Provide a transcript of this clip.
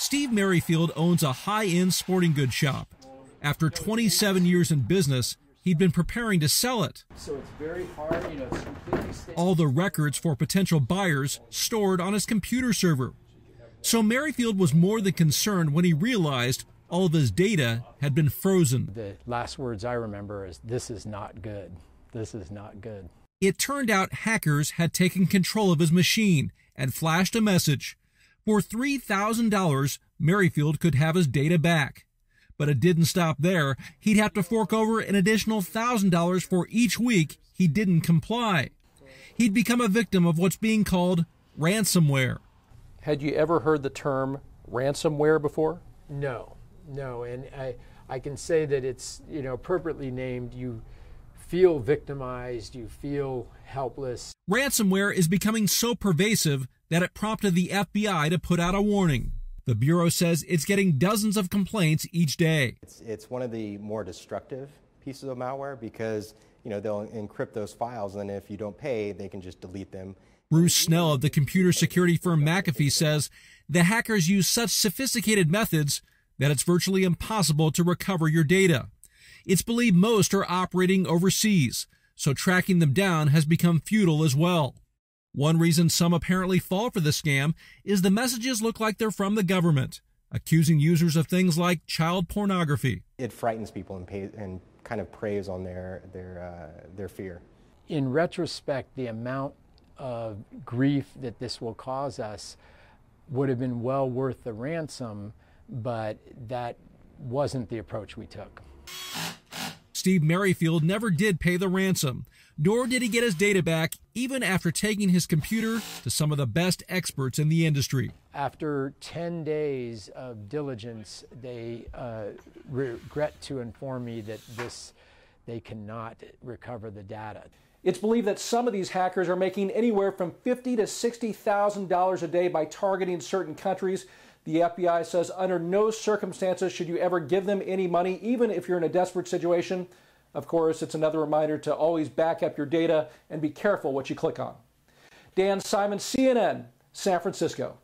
Steve Merrifield owns a high end sporting goods shop. After 27 years in business, he'd been preparing to sell it. So it's very hard, you know, it's completely All the records for potential buyers stored on his computer server. So Merrifield was more than concerned when he realized all of his data had been frozen. The last words I remember is this is not good. This is not good. It turned out hackers had taken control of his machine and flashed a message. For $3,000, Merrifield could have his data back. But it didn't stop there. He'd have to fork over an additional $1,000 for each week he didn't comply. He'd become a victim of what's being called ransomware. Had you ever heard the term ransomware before? No, no, and I, I can say that it's you know appropriately named. You feel victimized, you feel helpless. Ransomware is becoming so pervasive that it prompted the FBI to put out a warning. The Bureau says it's getting dozens of complaints each day. It's, it's one of the more destructive pieces of malware because you know they'll encrypt those files and if you don't pay they can just delete them Bruce Snell of the computer security firm McAfee says the hackers use such sophisticated methods that it's virtually impossible to recover your data. It's believed most are operating overseas, so tracking them down has become futile as well. One reason some apparently fall for the scam is the messages look like they're from the government, accusing users of things like child pornography. It frightens people and, pay, and kind of preys on their, their, uh, their fear. In retrospect, the amount of grief that this will cause us would have been well worth the ransom, but that wasn't the approach we took. Steve Merrifield never did pay the ransom, nor did he get his data back, even after taking his computer to some of the best experts in the industry. After 10 days of diligence, they uh, regret to inform me that this they cannot recover the data. It's believed that some of these hackers are making anywhere from fifty to sixty thousand dollars a day by targeting certain countries. The FBI says under no circumstances should you ever give them any money, even if you're in a desperate situation. Of course, it's another reminder to always back up your data and be careful what you click on. Dan Simon, CNN, San Francisco.